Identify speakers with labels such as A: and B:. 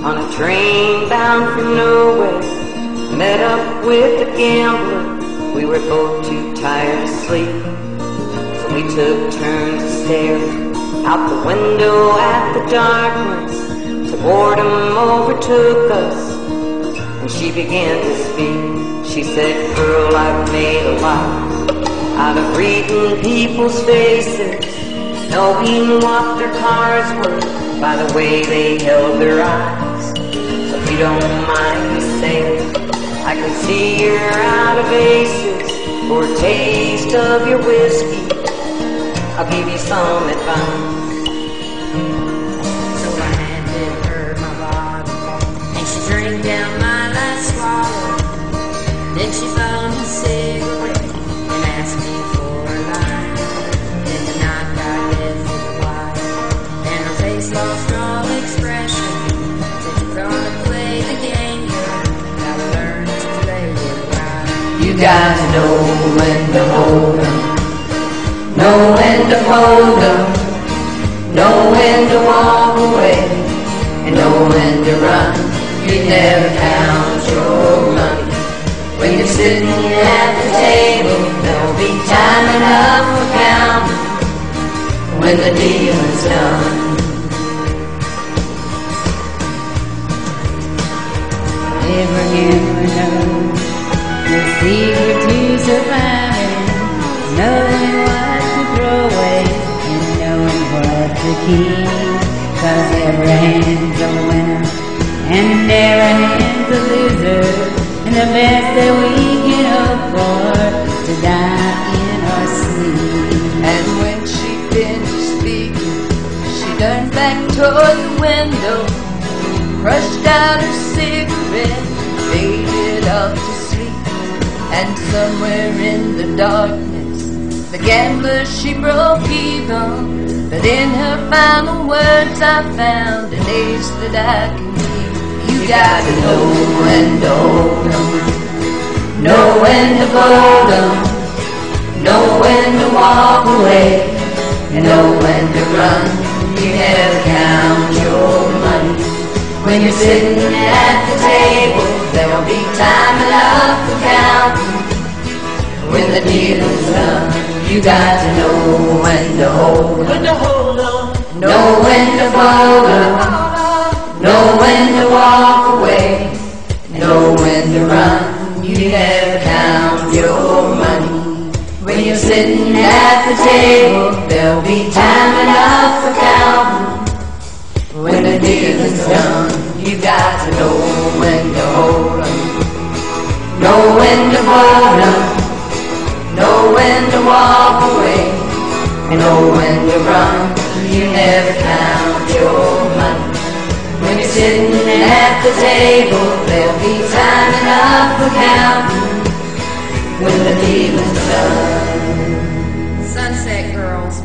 A: down for nowhere. Met up with a gambler. We were both too tired to sleep. So we took turns to stare out the window at the darkness. Till boredom overtook us. And she began to speak. She said, Girl, I've made a lot out of reading people's faces, knowing what their cars were by the way they held their eyes. Don't mind me saying, I can see you're out of aces for a taste of your whiskey. I'll give you some advice.
B: So I handed her my bottle, and she drank down my last swallow. Then she found a cigarette and asked me for a light. Then the night got quiet, and her face lost all expression. Gotta
A: know when to hold 'em, know when to fold 'em, know when to walk away, and know when to run. You never count your money. When you're sitting at the table, there'll be time enough for counting when the deal is done.
C: Never you know knowing what to throw away and knowing what to keep. Cause every hand's a winner and every hand's a loser, and the best that we can hope for to die in our sleep.
A: And when she finished speaking, she turned back toward the window, crushed out her cigarette, faded off. And somewhere in the darkness, the gambler she broke even. But in her final words, I found an ace that I can keep. You gotta know when to hold 'em, know when to fold 'em. Know when to walk away and know when to run. You never count your money. When you're sitting at the table, there'll be time enough. When the deal is done, you got to know when to hold 'em,
D: When to hold on,
A: know when to fold know when to walk away, know when to run. You never count your money. When you're sitting at the table, there'll be time enough for counting. When the deal is done, you got to know when to hold on. know when to fold when to walk away and know when to run. You never count your money. When you're sitting at the table, there'll be time enough for counting when the deal is done. Sunset Girls